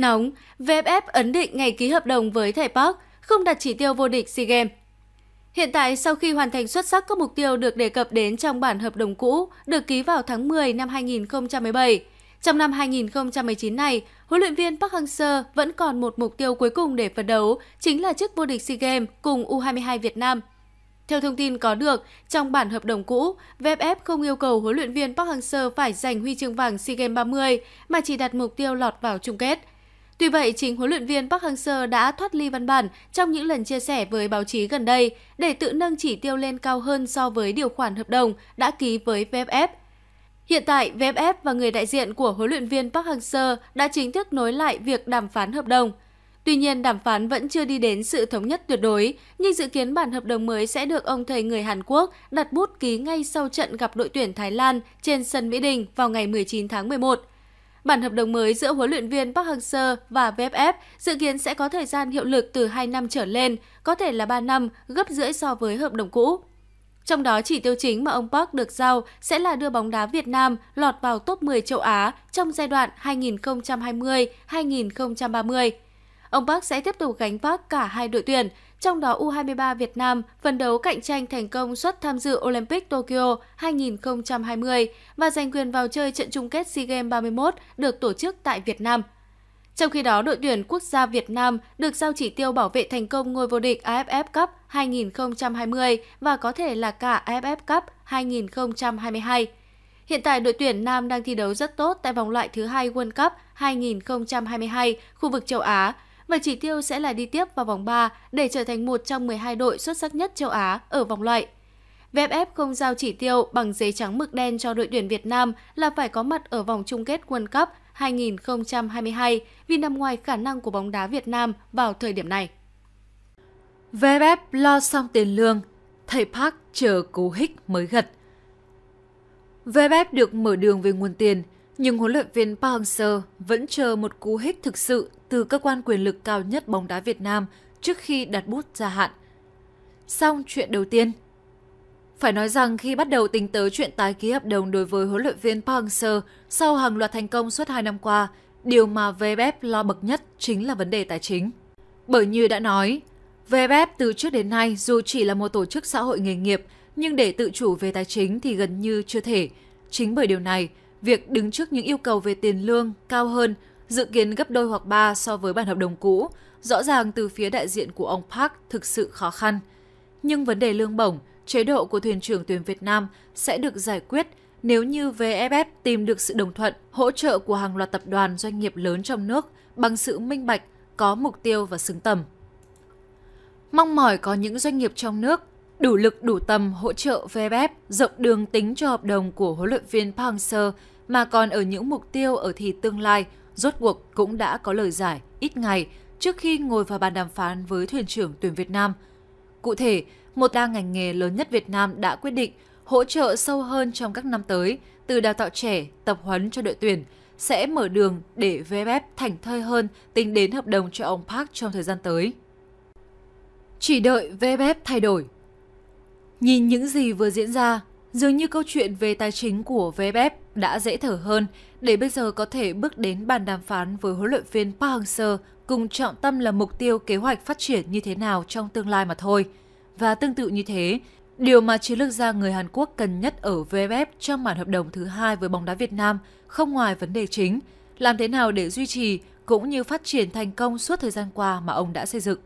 Nóng, VFF ấn định ngày ký hợp đồng với thầy Park, không đặt chỉ tiêu vô địch SEA Games. Hiện tại, sau khi hoàn thành xuất sắc các mục tiêu được đề cập đến trong bản hợp đồng cũ, được ký vào tháng 10 năm 2017, trong năm 2019 này, huấn luyện viên Park Hang-seo vẫn còn một mục tiêu cuối cùng để phấn đấu, chính là chức vô địch SEA Games cùng U22 Việt Nam. Theo thông tin có được, trong bản hợp đồng cũ, VFF không yêu cầu huấn luyện viên Park Hang-seo phải giành huy chương vàng SEA Games 30 mà chỉ đặt mục tiêu lọt vào chung kết. Tuy vậy, chính huấn luyện viên Park Hang-seo đã thoát ly văn bản trong những lần chia sẻ với báo chí gần đây để tự nâng chỉ tiêu lên cao hơn so với điều khoản hợp đồng đã ký với VFF. Hiện tại, VFF và người đại diện của huấn luyện viên Park Hang-seo đã chính thức nối lại việc đàm phán hợp đồng. Tuy nhiên, đàm phán vẫn chưa đi đến sự thống nhất tuyệt đối, nhưng dự kiến bản hợp đồng mới sẽ được ông thầy người Hàn Quốc đặt bút ký ngay sau trận gặp đội tuyển Thái Lan trên sân Mỹ Đình vào ngày 19 tháng 11. Bản hợp đồng mới giữa huấn luyện viên Park Hang-seo và VFF dự kiến sẽ có thời gian hiệu lực từ 2 năm trở lên, có thể là 3 năm, gấp rưỡi so với hợp đồng cũ. Trong đó chỉ tiêu chính mà ông Park được giao sẽ là đưa bóng đá Việt Nam lọt vào top 10 châu Á trong giai đoạn 2020-2030. Ông Park sẽ tiếp tục gánh vác cả hai đội tuyển, trong đó U23 Việt Nam phấn đấu cạnh tranh thành công suất tham dự Olympic Tokyo 2020 và giành quyền vào chơi trận chung kết SEA Games 31 được tổ chức tại Việt Nam. Trong khi đó, đội tuyển quốc gia Việt Nam được giao chỉ tiêu bảo vệ thành công ngôi vô địch AFF Cup 2020 và có thể là cả AFF Cup 2022. Hiện tại đội tuyển Nam đang thi đấu rất tốt tại vòng loại thứ hai World Cup 2022 khu vực châu Á và chỉ tiêu sẽ là đi tiếp vào vòng 3 để trở thành một trong 12 đội xuất sắc nhất châu Á ở vòng loại. VFF không giao chỉ tiêu bằng giấy trắng mực đen cho đội tuyển Việt Nam là phải có mặt ở vòng chung kết World Cup 2022 vì nằm ngoài khả năng của bóng đá Việt Nam vào thời điểm này. VFF lo xong tiền lương, thầy Park chờ cú hích mới gật. VFF được mở đường về nguồn tiền, nhưng huấn luyện viên Park Hang-seo vẫn chờ một cú hích thực sự từ cơ quan quyền lực cao nhất bóng đá Việt Nam trước khi đặt bút gia hạn. Xong chuyện đầu tiên. Phải nói rằng khi bắt đầu tính tới chuyện tái ký hợp đồng đối với huấn luyện viên Park Hang-seo sau hàng loạt thành công suốt 2 năm qua, điều mà VFF lo bậc nhất chính là vấn đề tài chính. Bởi như đã nói, VFF từ trước đến nay dù chỉ là một tổ chức xã hội nghề nghiệp, nhưng để tự chủ về tài chính thì gần như chưa thể. Chính bởi điều này, việc đứng trước những yêu cầu về tiền lương cao hơn, dự kiến gấp đôi hoặc ba so với bản hợp đồng cũ, rõ ràng từ phía đại diện của ông Park thực sự khó khăn. Nhưng vấn đề lương bổng, chế độ của thuyền trưởng tuyển Việt Nam sẽ được giải quyết nếu như VFF tìm được sự đồng thuận, hỗ trợ của hàng loạt tập đoàn doanh nghiệp lớn trong nước bằng sự minh bạch, có mục tiêu và xứng tầm. Mong mỏi có những doanh nghiệp trong nước đủ lực đủ tầm hỗ trợ VFF rộng đường tính cho hợp đồng của huấn luyện viên Park Hang-seo mà còn ở những mục tiêu ở thì tương lai rốt cuộc cũng đã có lời giải ít ngày trước khi ngồi vào bàn đàm phán với thuyền trưởng tuyển Việt Nam. Cụ thể, một đa ngành nghề lớn nhất Việt Nam đã quyết định hỗ trợ sâu hơn trong các năm tới từ đào tạo trẻ, tập huấn cho đội tuyển sẽ mở đường để VFF thành thơi hơn tính đến hợp đồng cho ông Park trong thời gian tới. Chỉ đợi VFF thay đổi. Nhìn những gì vừa diễn ra, dường như câu chuyện về tài chính của VFF đã dễ thở hơn để bây giờ có thể bước đến bàn đàm phán với huấn luyện viên Park Hang-seo cùng trọng tâm là mục tiêu kế hoạch phát triển như thế nào trong tương lai mà thôi. Và tương tự như thế, điều mà chiến lược gia người Hàn Quốc cần nhất ở VFF trong màn hợp đồng thứ hai với bóng đá Việt Nam không ngoài vấn đề chính, làm thế nào để duy trì cũng như phát triển thành công suốt thời gian qua mà ông đã xây dựng.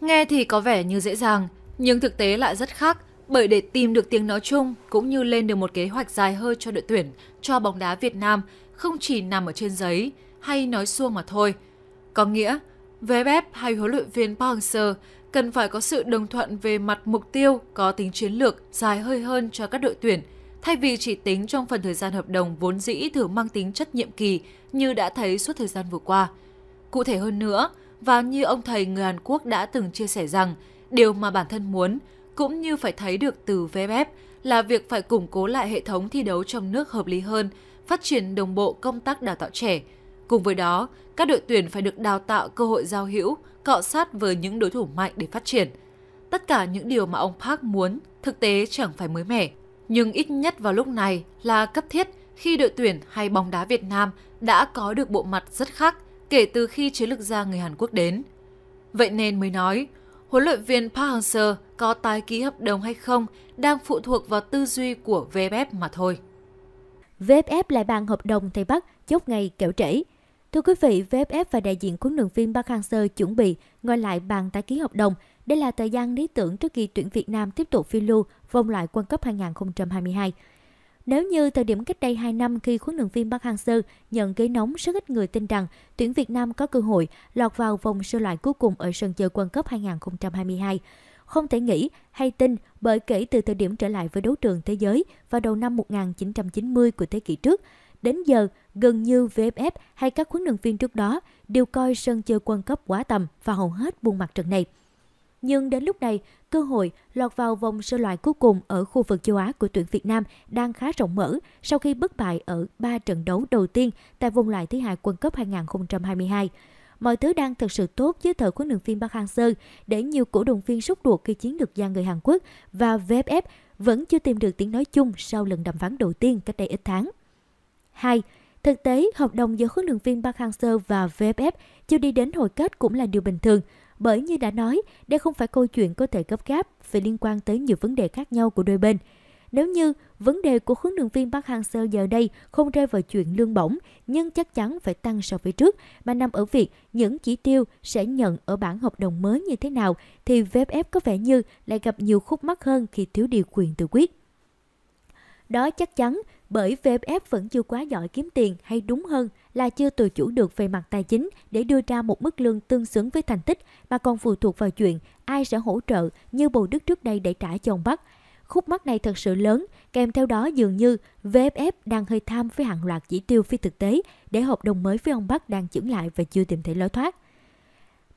Nghe thì có vẻ như dễ dàng, nhưng thực tế lại rất khác bởi để tìm được tiếng nói chung cũng như lên được một kế hoạch dài hơi cho đội tuyển, cho bóng đá Việt Nam không chỉ nằm ở trên giấy hay nói suông mà thôi. Có nghĩa, VFF hay huấn luyện viên Park Hang-seo cần phải có sự đồng thuận về mặt mục tiêu có tính chiến lược dài hơi hơn cho các đội tuyển, thay vì chỉ tính trong phần thời gian hợp đồng vốn dĩ thường mang tính chất nhiệm kỳ như đã thấy suốt thời gian vừa qua. Cụ thể hơn nữa, và như ông thầy người Hàn Quốc đã từng chia sẻ rằng, điều mà bản thân muốn cũng như phải thấy được từ VFF là việc phải củng cố lại hệ thống thi đấu trong nước hợp lý hơn, phát triển đồng bộ công tác đào tạo trẻ. Cùng với đó, các đội tuyển phải được đào tạo cơ hội giao hữu, cọ sát với những đối thủ mạnh để phát triển. Tất cả những điều mà ông Park muốn thực tế chẳng phải mới mẻ, nhưng ít nhất vào lúc này là cấp thiết khi đội tuyển hay bóng đá Việt Nam đã có được bộ mặt rất khác kể từ khi chiến lược gia người Hàn Quốc đến. Vậy nên mới nói, huấn luyện viên Park Hang-seo có tái ký hợp đồng hay không đang phụ thuộc vào tư duy của VFF mà thôi. VFF lại bàn hợp đồng Tây Bắc chốt ngày kẹo trễ. Thưa quý vị, VFF và đại diện huấn luyện viên Park Hang-seo chuẩn bị ngồi lại bàn tái ký hợp đồng. Đây là thời gian lý tưởng trước khi tuyển Việt Nam tiếp tục phiêu lưu vòng loại World Cup 2022. Nếu như thời điểm cách đây 2 năm khi huấn luyện viên Park Hang-seo nhận ghế nóng, rất ít người tin rằng tuyển Việt Nam có cơ hội lọt vào vòng sơ loại cuối cùng ở sân chơi World Cup 2022. Không thể nghĩ hay tin bởi kể từ thời điểm trở lại với đấu trường thế giới vào đầu năm 1990 của thế kỷ trước, đến giờ gần như VFF hay các huấn luyện viên trước đó đều coi sân chơi World Cup quá tầm và hầu hết buông mặt trận này. Nhưng đến lúc này, cơ hội lọt vào vòng sơ loại cuối cùng ở khu vực châu Á của tuyển Việt Nam đang khá rộng mở sau khi bất bại ở 3 trận đấu đầu tiên tại vòng loại thứ hai World Cup 2022. Mọi thứ đang thật sự tốt dưới thời huấn luyện viên Park Hang-seo để nhiều cổ động viên sốt ruột khi chiến lược gia người Hàn Quốc và VFF vẫn chưa tìm được tiếng nói chung sau lần đàm phán đầu tiên cách đây ít tháng. 2. Thực tế, hợp đồng giữa huấn luyện viên Park Hang-seo và VFF chưa đi đến hồi kết cũng là điều bình thường – bởi như đã nói, đây không phải câu chuyện có thể gấp gáp vì liên quan tới nhiều vấn đề khác nhau của đôi bên. Nếu như vấn đề của huấn luyện viên Park Hang-seo giờ đây không rơi vào chuyện lương bổng, nhưng chắc chắn phải tăng so với trước, mà nằm ở việc những chỉ tiêu sẽ nhận ở bản hợp đồng mới như thế nào, thì VFF có vẻ như lại gặp nhiều khúc mắc hơn khi thiếu điều quyền tự quyết. Đó chắc chắn bởi VFF vẫn chưa quá giỏi kiếm tiền hay đúng hơn là chưa tự chủ được về mặt tài chính để đưa ra một mức lương tương xứng với thành tích mà còn phụ thuộc vào chuyện ai sẽ hỗ trợ như Bầu Đức trước đây để trả cho ông Bắc. Khúc mắc này thật sự lớn, kèm theo đó dường như VFF đang hơi tham với hàng loạt chỉ tiêu phi thực tế để hợp đồng mới với ông Bắc đang chững lại và chưa tìm thấy lối thoát.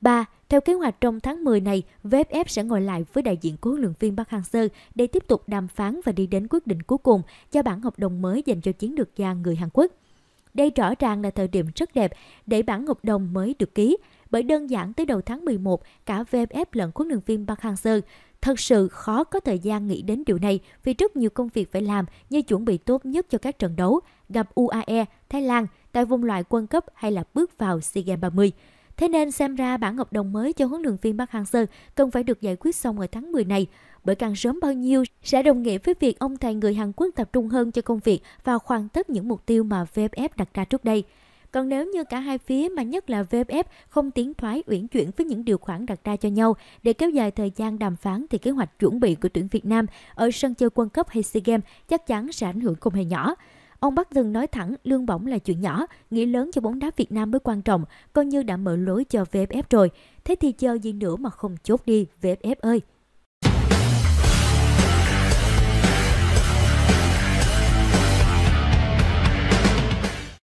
3. Theo kế hoạch trong tháng 10 này, VFF sẽ ngồi lại với đại diện của huấn luyện viên Park Hang-seo để tiếp tục đàm phán và đi đến quyết định cuối cùng cho bản hợp đồng mới dành cho chiến lược gia người Hàn Quốc. Đây rõ ràng là thời điểm rất đẹp để bản hợp đồng mới được ký, bởi đơn giản tới đầu tháng 11, cả VFF lẫn huấn luyện viên Park Hang-seo thật sự khó có thời gian nghĩ đến điều này vì rất nhiều công việc phải làm như chuẩn bị tốt nhất cho các trận đấu gặp UAE, Thái Lan tại vòng loại quân cấp hay là bước vào SEA Games 30. Thế nên xem ra bản hợp đồng mới cho huấn luyện viên Park Hang-seo cần phải được giải quyết xong ở tháng 10 này, bởi càng sớm bao nhiêu sẽ đồng nghĩa với việc ông thầy người Hàn Quốc tập trung hơn cho công việc và hoàn tất những mục tiêu mà VFF đặt ra trước đây. Còn nếu như cả hai phía mà nhất là VFF không tiến thoái uyển chuyển với những điều khoản đặt ra cho nhau để kéo dài thời gian đàm phán thì kế hoạch chuẩn bị của tuyển Việt Nam ở sân chơi quân cấp hay SEA Games chắc chắn sẽ ảnh hưởng không hề nhỏ. Ông Bắc từng nói thẳng lương bổng là chuyện nhỏ, nghĩ lớn cho bóng đá Việt Nam mới quan trọng, coi như đã mở lối cho VFF rồi. Thế thì chờ gì nữa mà không chốt đi VFF ơi.